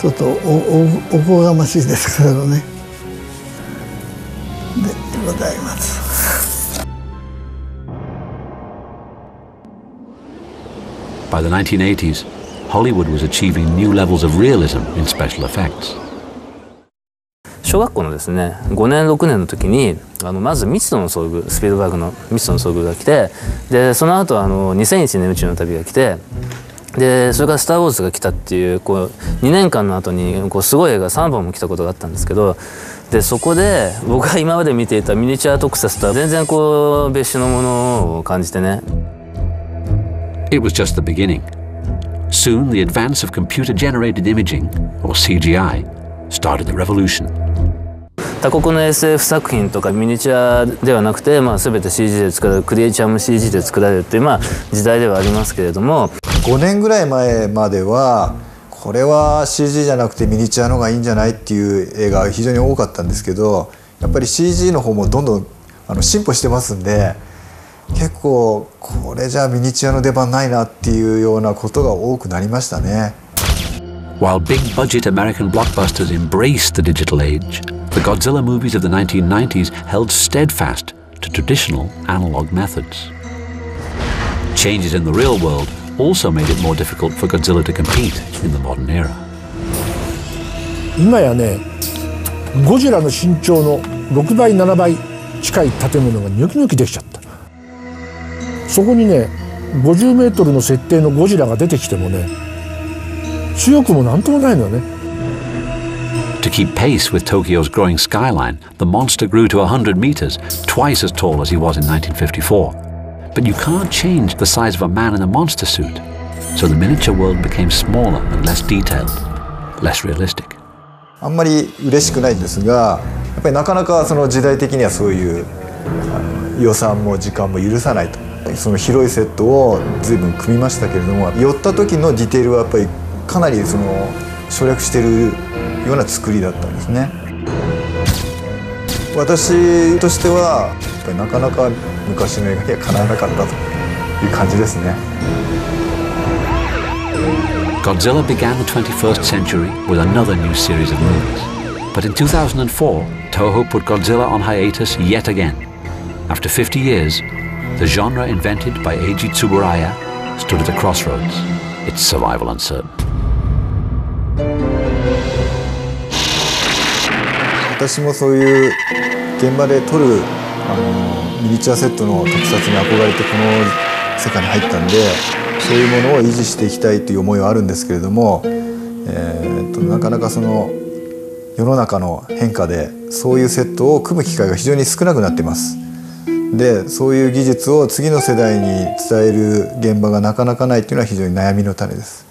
ちょっとおおおこがましいですけどねでございます By the 1980s, Hollywood was achieving new levels of realism in special effects. 小学校のですね5年6年の時にあのまず密度の遭遇スピルバーグの密度の遭遇が来てでその後あの2001年宇宙の旅が来てでそれから「スター・ウォーズ」が来たっていうこう2年間の後にこうすごい映画3本も来たことがあったんですけどでそこで僕が今まで見ていたミニチュア特撮とは全然こう別種のものを感じてね。It was just the beginning. Soon the advance of computer generated imaging, or CGI, started the revolution. 他国の SF 作品とかミニチュアではなくて、まあ、全て CG で作られるクリエイチャーも CG で作られるっていう、まあ、時代ではありますけれども5年ぐらい前まではこれは CG じゃなくてミニチュアの方がいいんじゃないっていう映画が非常に多かったんですけどやっぱり CG の方もどんどんあの進歩してますんで結構これじゃあミニチュアの出番ないなっていうようなことが多くなりましたね。While big budget American blockbusters embraced the digital age, the Godzilla movies of the 1990s held steadfast to traditional analog methods. Changes in the real world also made it more difficult for Godzilla to compete in the modern era. 今やねゴジラの身長の6倍7倍近い建物がニョキニョキできちゃったそこにね50メートルの設定のゴジラが出てきてもね強くもなんともないのよね keep pace with Tokyo's growing skyline, the monster grew to 100 meters, twice as tall as he was in 1954. But you can't change the size of a man in a monster suit, so the miniature world became smaller and less detailed, less realistic. あんまり嬉しくないんですがやっぱりなかなかその時代的にはそういうあの予算も時間も許さないとその広いセットを随分組みましたけれども寄った時のディテールはやっぱりかなりその省略している ような作りだったんですね私としてはやっぱりなかなか昔の映画にはかなわなかったという感じですね Godzilla began the 21st century with another new series of movies. But in 2004, Toho put Godzilla on hiatus yet again. After 50 years, the genre invented by Eiji Tsuburaya stood at a crossroads, its survival uncertain. 私もそういう現場で撮るあのミニチュアセットの特撮に憧れてこの世界に入ったんでそういうものを維持していきたいという思いはあるんですけれども、えー、となかなかその世の中の変化でそういうセットを組む機会が非常に少なくなってます。でそういう技術を次の世代に伝える現場がなかなかないというのは非常に悩みの種です。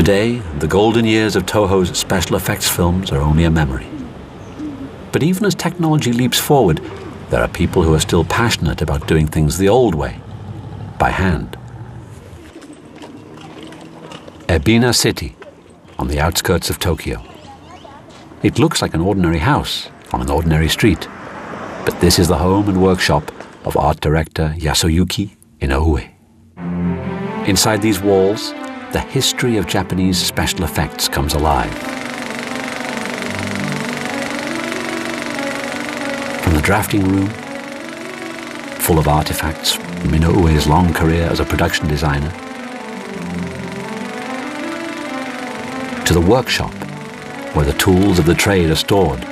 Today, the golden years of Toho's special effects films are only a memory. But even as technology leaps forward, there are people who are still passionate about doing things the old way, by hand. Ebina City, on the outskirts of Tokyo. It looks like an ordinary house on an ordinary street, but this is the home and workshop of art director Yasuyuki Inoue. Inside these walls, the history of Japanese special effects comes alive. From the drafting room, full of artifacts from Inoue's long career as a production designer, to the workshop where the tools of the trade are stored,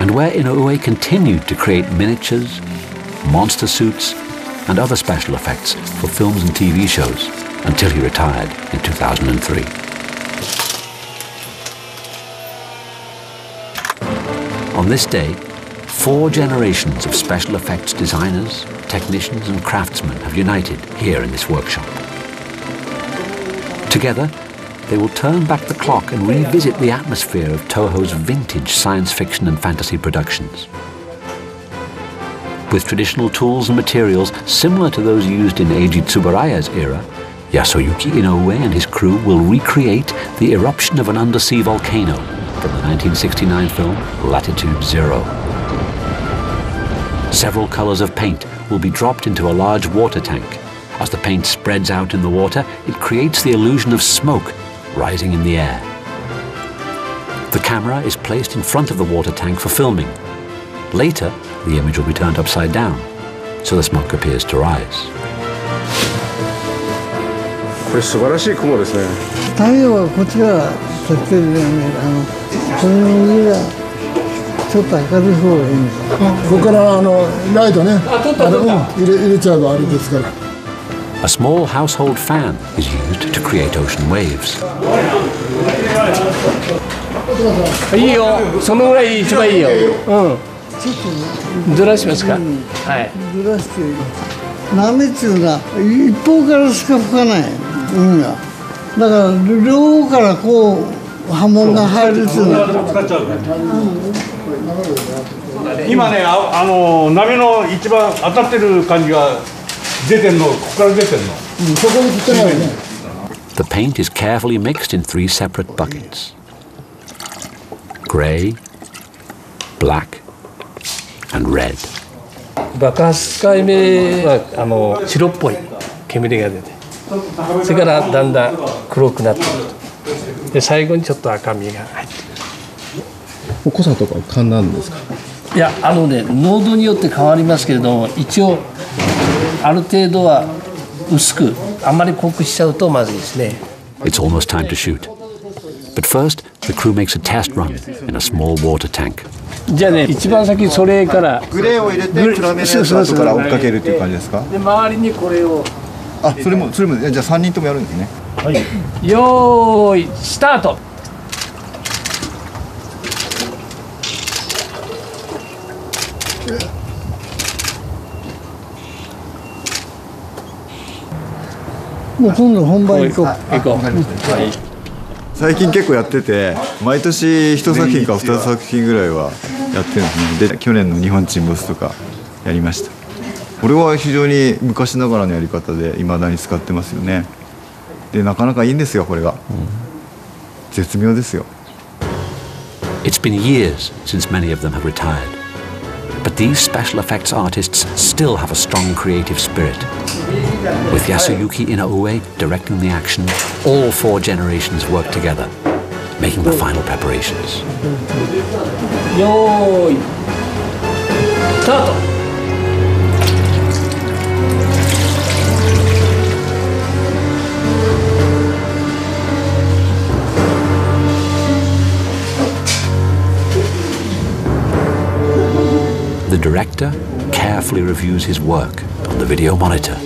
and where Inoue continued to create miniatures, monster suits, and other special effects for films and TV shows until he retired in 2003. On this day, four generations of special effects designers, technicians and craftsmen have united here in this workshop. Together, they will turn back the clock and revisit the atmosphere of Toho's vintage science fiction and fantasy productions. With traditional tools and materials similar to those used in Eiji Tsuburaya's era, Yasuyuki Inoue and his crew will recreate the eruption of an undersea volcano from the 1969 film Latitude Zero. Several colors of paint will be dropped into a large water tank. As the paint spreads out in the water, it creates the illusion of smoke rising in the air. The camera is placed in front of the water tank for filming. Later, the image will be turned upside down, so the smoke appears to rise. これ素晴らしい雲ですね。太陽はこっちから照ってるよねあのこの右がちょっと明るい方がいいんですここからあのライトねあれうん入れ入れちゃえばあれですから。A small household fan is used to create ocean waves. いいよ。そのぐらい一番いいよ。うん。ずらしますか、はい。ずらして波っていうのは一方からしか吹かない海がだから両方からこう波紋が入るっていうの今ねああの波の一番当たってる感じが出てんのここから出てんの。The paint is carefully mixed in three separate buckets. Grey, black, and red. 爆発回目はあの白っぽい煙が出てそれからだんだん黒くなってくる。とで最後にちょっと赤みが入って濃さとか勘なんですかいやあのね濃度によって変わりますけれども一応ある程度は薄くあんまり濃くしちゃうとまずいですね。It's almost time to shoot. But first, the crew makes a test run in a small water tank. じゃあね一番先それからグレーを入れて暗めのやつから追っかけるっていう感じですか？で周りにこれをあそれもそれもじゃあ3人ともやるんですね。よーいスタート。もう今度本番行こう。行こう。最近結構やってて毎年1作品か2作品ぐらいはやってるんですね。で去年の「日本沈没」とかやりましたこれは非常に昔ながらのやり方でいまだに使ってますよねでなかなかいいんですよこれが、絶妙ですよ It's been years since many of them have retired. But these special effects artists still have a strong creative spirit. With Yasuyuki Inoue directing the action, all four generations work together, making the final preparations. よーいスタート The director carefully reviews his work on the video monitor.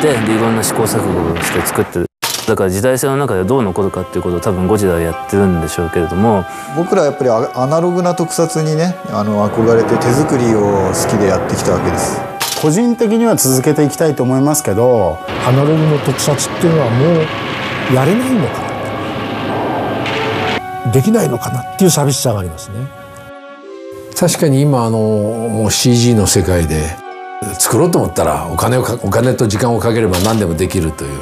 てでいろんな試行錯誤をして作ってる。だから時代性の中でどう残るかっていうことを多分ゴジラはやってるんでしょうけれども。僕らやっぱりアアナログな特撮にねあの憧れて手作りを好きでやってきたわけです。個人的には続けていきたいと思いますけどアナログの特撮っていうのはもうやれないのか。なできないのかなっていう寂しさがありますね。確かに今あのもう CG の世界で作ろうと思ったらお金をかお金と時間をかければ何でもできるという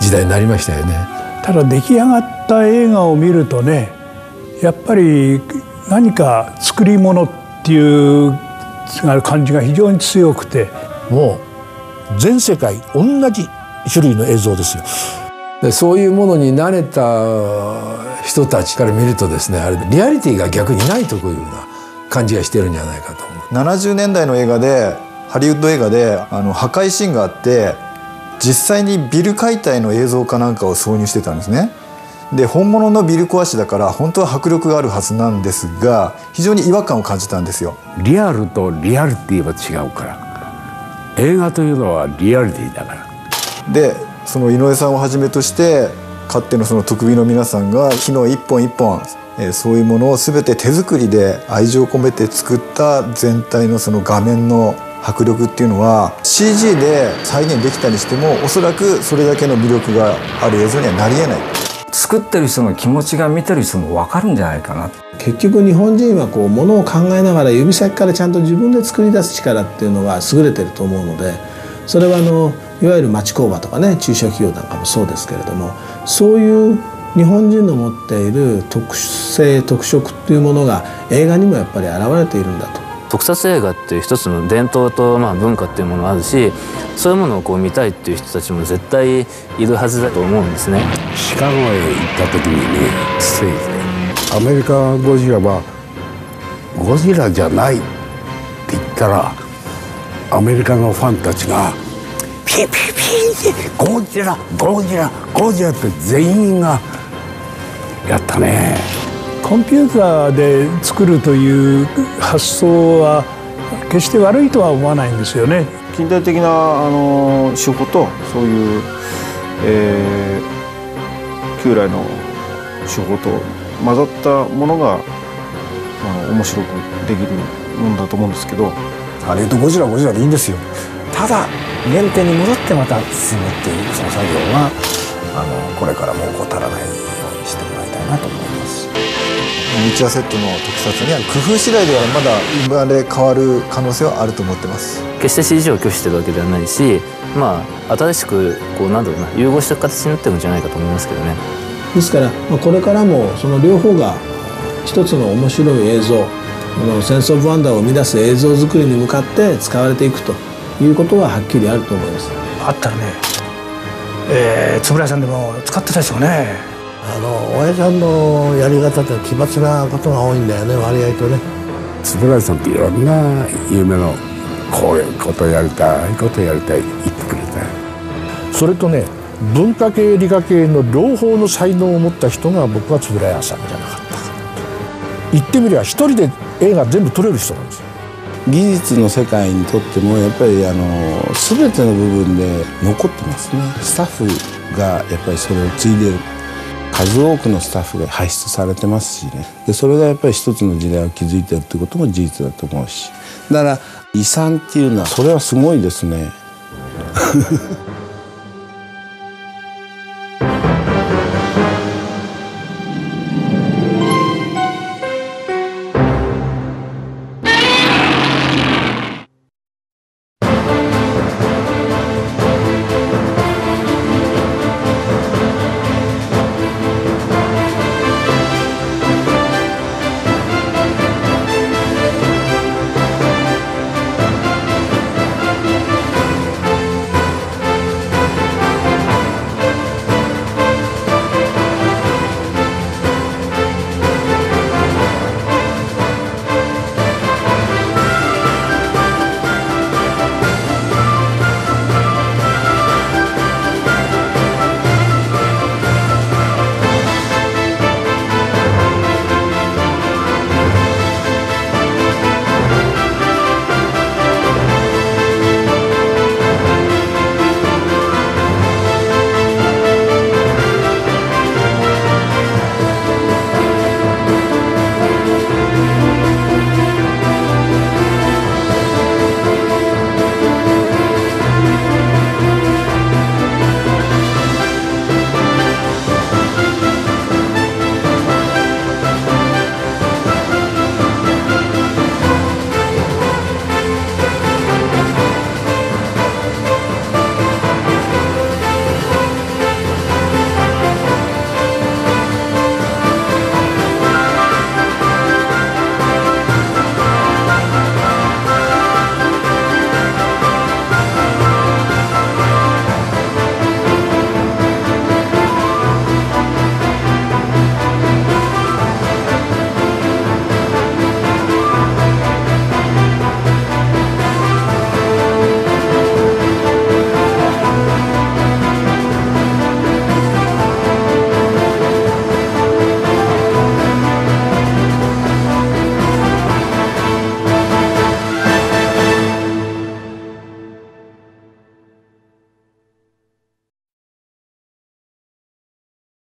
時代になりましたよね。ただ出来上がった映画を見るとねやっぱり何か作り物っていう感じが非常に強くて。もう全世界同じ種類の映像ですよ。でそういうものに慣れた人人たちから見るとですねあれリアリティが逆にないというような感じがしてるんじゃないかと思う70年代の映画でハリウッド映画であの破壊シーンがあって実際にビル解体の映像かなんかを挿入してたんですね。で本物のビル壊しだから本当は迫力があるはずなんですが非常に違和感を感じたんですよ。リアルとリアリティは違うから。映画というのはリアリティだから。でその井上さんをはじめとしてかってのその特技の皆さんが木の一本一本、えー、そういうものを全て手作りで愛情を込めて作った全体のその画面の迫力っていうのは CG で再現できたりしてもおそらくそれだけの魅力がある映像にはなりえない。作ってる人の気持ちが見てる人も分かるんじゃないかな。結局日本人はこうものを考えながら指先からちゃんと自分で作り出す力っていうのが優れてると思うのでそれはあのいわゆる町工場とかね中小企業なんかもそうですけれどもそういう日本人の持っている特性特色っていうものが映画にもやっぱり現れているんだと。特撮映画っていう一つの伝統とまあ文化っていうものがあるしそういうものをこう見たいっていう人たちも絶対いるはずだと思うんですねシカゴへ行った時にねステージでアメリカゴジラはゴジラじゃないって言ったらアメリカのファンたちがピーピーピゴジラゴジラゴジラって全員がやったね。コンピューターで作るという発想は決して悪いとは思わないんですよね。近代的なあの手法とそういう、えー、旧来の手法と混ざったものがあの面白くできるものだと思うんですけど。ハリウッドゴジラゴジラでいいんですよ。ただ原点に戻ってまた進むっていうその作業があのこれからも怠らないなと思います。ミニチュアセットの特撮には工夫次第ではまだ生まれ変わる可能性はあると思ってます。決して CG を拒否してるわけではないしまあ新しくこうなんだろうな融合した形になってるんじゃないかと思いますけどね。ですから、まあ、これからもその両方が一つの面白い映像このセンス・オブ・ワンダーを生み出す映像作りに向かって使われていくということははっきりあると思います。あったらね、えー、円谷さんでも使ってたでしょうねあの親父さんのやり方って奇抜なことが多いんだよね割合とね。円谷さんっていろんな夢のこういうことやりたいああいうことやりたい言ってくれた。それとね文化系理科系の両方の才能を持った人が僕は円谷さんじゃなかったか言ってみれば一人で映画全部撮れる人なんですよ。技術の世界にとってもやっぱりあの全ての部分で残ってますね。スタッフがやっぱりそれを継いでる数多くのスタッフが輩出されてますしね。でそれがやっぱり一つの時代を築いてるってことも事実だと思うし。だから遺産っていうのはそれはすごいですね。